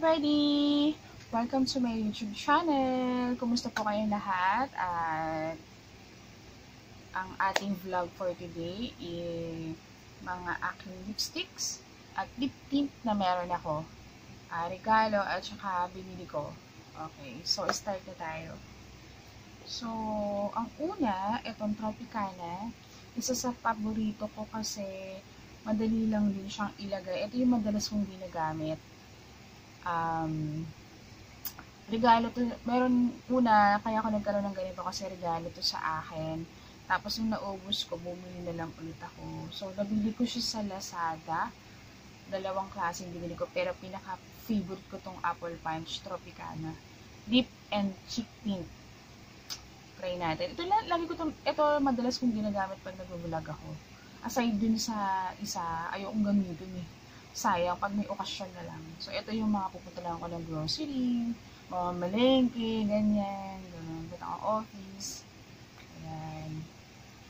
everybody! Welcome to my YouTube channel. Kumusta po kayo lahat? At ang ating vlog for today is mga aking lipsticks at lip tint na meron ako. Uh, regalo at saka binili ko. Okay, so start na tayo. So, ang una, itong Tropicana. Isa sa paborito ko kasi madali lang din siyang ilagay. Ito yung madalas kong ginagamit um, regalo to, meron una, kaya ako nagkaroon ng ganito kasi regalo to sa akin. Tapos nung naubos ko, bumili na lang ulit ako. So, nabili ko siya sa Lazada. Dalawang klaseng binili ko. Pero pinaka-favorite ko tong Apple Punch Tropicana. Lip and cheek tint. Try natin. Ito, lagi ko tong, ito madalas kong ginagamit pag nag-vlog ako. Aside dun sa isa, ayokong gamitin eh sayang pag may okasyon na lang. So, ito yung mga pupunta lang ako ng grocery, mga malengke, ganyan, ganun. Punta ako office. Ayan.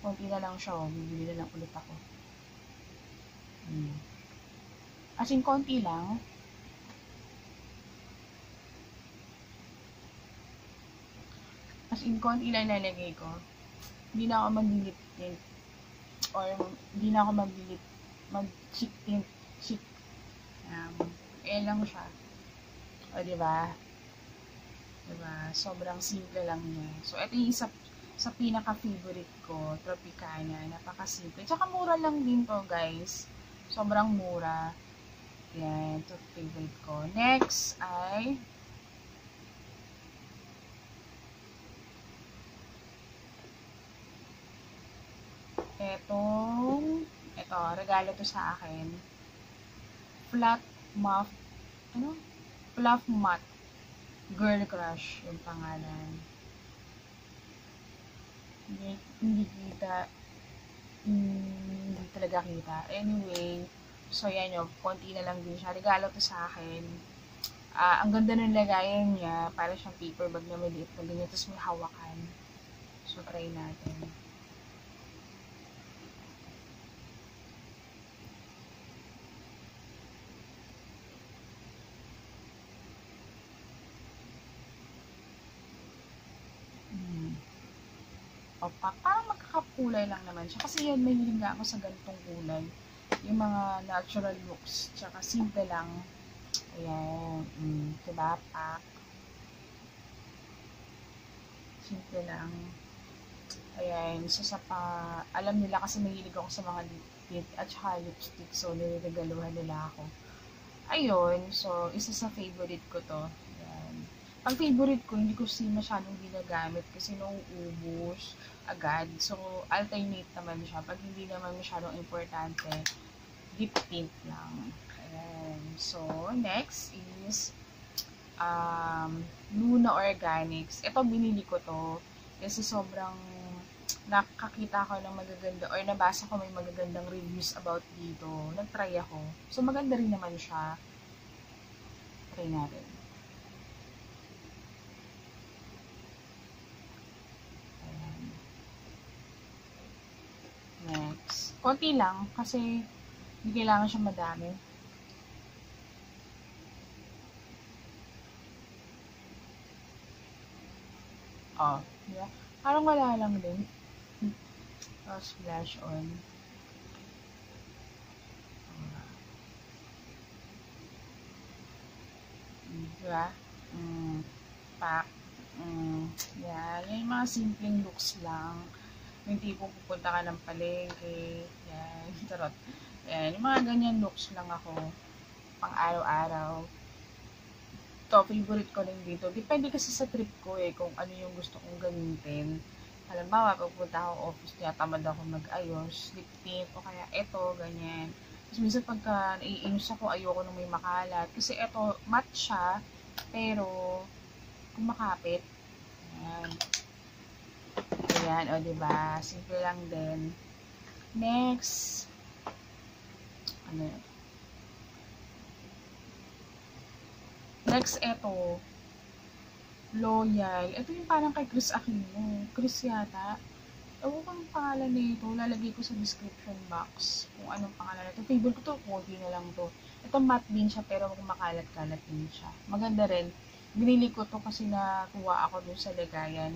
Kunti na lang siya, oh. bibili na lang ulit ako. Hmm. As in, konti lang. As in, konti lang nalagay ko. Hindi na ako mag-lip tint. Or, hindi na ako mag-lip, mag-cheek tint cheek. Um, eh lang siya. O, di ba? Di ba? Sobrang simple lang niya. So, ito yung isa sa pinaka-favorite ko, Tropicana. Napaka-simple. Tsaka mura lang din to, guys. Sobrang mura. Yan, ito favorite ko. Next ay etong ito, regalo to sa akin flat muff, ano? Fluff matte. Girl Crush yung pangalan. Hindi, hindi kita. Hindi talaga kita. Anyway, so yan yung, konti na lang din siya. Regalo to sa akin. Uh, ang ganda ng lagayan niya, para siyang paper bag na maliit na ganyan, tapos may hawakan. So, try natin. O, pa, parang magkakakulay lang naman siya. Kasi yan, may nga ako sa ganitong kulay. Yung mga natural looks. Tsaka simple lang. Ayan. Mm, diba? Pack. Simple lang. Ayan. So, sa pa, alam nila kasi mahilig ako sa mga lip at saka lipstick. So, niregaluhan nila ako. Ayun. So, isa sa favorite ko to. Ang favorite ko, hindi ko si masyadong ginagamit kasi nauubos agad. So, alternate naman siya. Pag hindi naman masyadong importante, lip tint lang. Ayan. So, next is um, Luna Organics. Ito, binili ko to kasi sobrang nakakita ko ng magaganda or nabasa ko may magagandang reviews about dito. Nag-try ako. So, maganda rin naman siya. Try natin. Next. Konti lang kasi hindi kailangan siya madami. Oh, yeah. Parang wala lang din. Tapos flash on. Diba? Mm, pack. Mm, yan. Yan yung mga simpleng looks lang. Yung tipong pupunta ka ng palengke. Yan. Tarot. Yan. Yung mga ganyan looks lang ako. Pang araw-araw. To, favorite ko rin dito. Depende kasi sa trip ko eh, kung ano yung gusto kong gamitin. Halimbawa, pagpunta ako office niya, tamad ako mag-ayos, lip tint, o kaya eto, ganyan. Tapos minsan pagka naiinis ako, ayoko nung may makalat. Kasi eto, matte siya, pero kumakapit. Ayan. Ayan, o, diba? Simple lang din. Next. Ano yun? Next, eto. Loyal. Ito yung parang kay Chris Aquino. Chris yata. Ewan ko ang pangalan nito. Lalagay ko sa description box kung anong pangalan nito. Favorite ko to. Konti na lang to. Ito matte din siya pero makalat-kalat din siya. Maganda rin. Binili ko to kasi nakuha ako dun sa Legayan.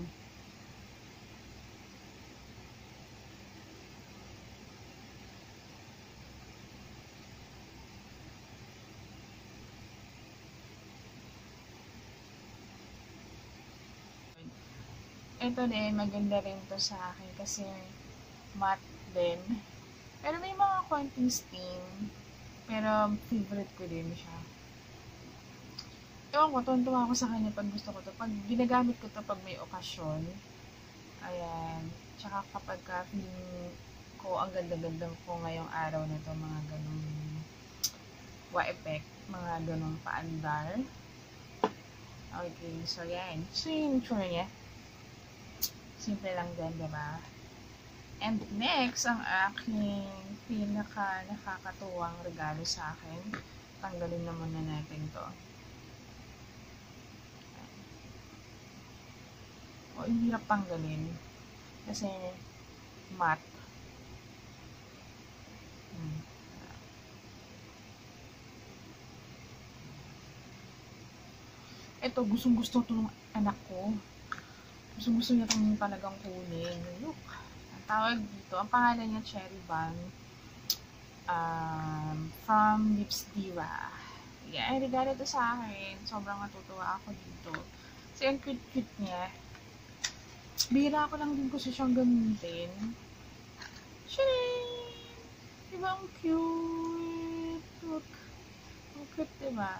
Ito din, maganda rin to sa akin kasi matte din. Pero may mga konting steam. Pero favorite ko din siya. Ewan ko, tuntua ako sa kanya pag gusto ko to. Pag ginagamit ko to pag may okasyon. Ayan. Tsaka kapag ka ko ang ganda-ganda ko ngayong araw na to, mga ganong wa effect, mga ganong paandar. Okay, so yan. So yung tsura niya. Simple lang din, diba? And next, ang aking pinaka nakakatuwang regalo sa akin. Tanggalin na muna natin to. O, hindi hirap tanggalin. Kasi, matte. Hmm. Ito, gustong gusto to ng anak ko. Gustong gusto niya itong talagang kunin. Look. Ang tawag dito, ang pangalan niya Cherry Bun. Um, from Lips Diva. Yeah, regalo to sa akin. Sobrang natutuwa ako dito. Kasi ang cute-cute niya. Bira ko lang din kasi siyang gamitin. Shing! Diba ang cute? Look. Cute, diba?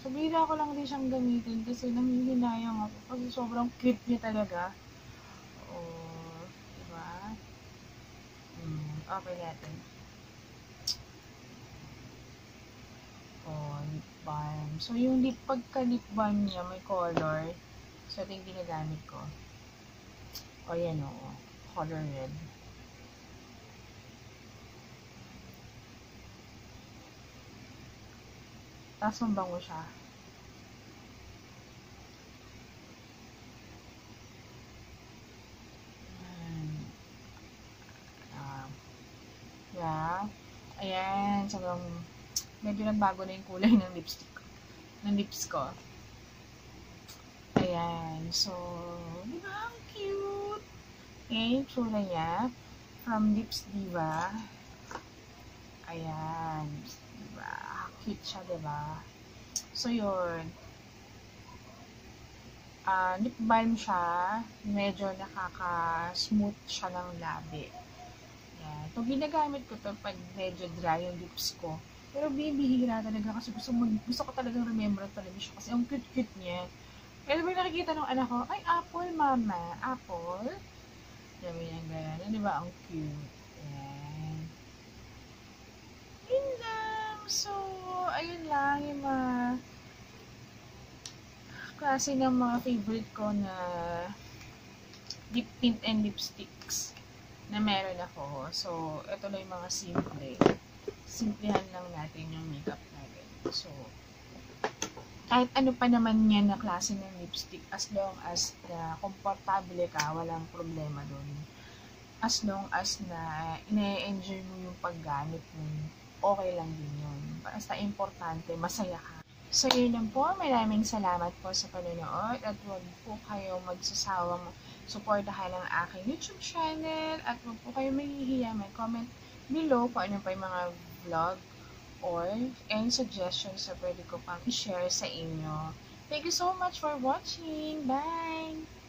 So, bira ko lang din siyang gamitin kasi nanghihinayang ako kasi sobrang cute niya talaga. Oh, diba? Hmm, okay natin. Oh, lip balm. So, yung lip, pagka-lip balm niya, may color. So, ito yung ginagamit ko. O, yan o. Color red. Tapos, mabango siya. Ah. Yeah. Ayan. Sobrang medyo nagbago na yung kulay ng lipstick. Ng lips ko. Ayan. So, di ba? Ang cute. Ayan yung tsura niya. From Lips Diva. Ayan. Diba? Cute siya, diba? So, yun. Uh, lip balm siya. Medyo nakaka-smooth siya ng labi. Ayan. Ito, ginagamit ko to pag medyo dry yung lips ko. Pero bibihira talaga kasi gusto, mo, gusto ko talagang remember talaga siya kasi ang cute-cute niya. Kaya may nakikita ng anak ko, ay, apple, mama. Apple? Sabi niya gano'n. Di ba? Ang cute. Ayan. Yun lang. So, ayun lang yung mga klase ng mga favorite ko na lip tint and lipsticks na meron ako. So, ito lang yung mga simple. Simplihan lang natin yung makeup natin. So, kahit ano pa naman yan na klase ng lipstick, as long as na komportable ka, walang problema doon. As long as na ina-enjoy mo yung paggamit mo, okay lang din. Basta importante, masaya ka. So, yun lang po. Maraming salamat po sa panonood at huwag po kayo magsasawang suportahan ang aking YouTube channel at huwag po kayo mahihiya. May comment below kung ano pa yung mga vlog or any suggestions na pwede ko pang i-share sa inyo. Thank you so much for watching. Bye!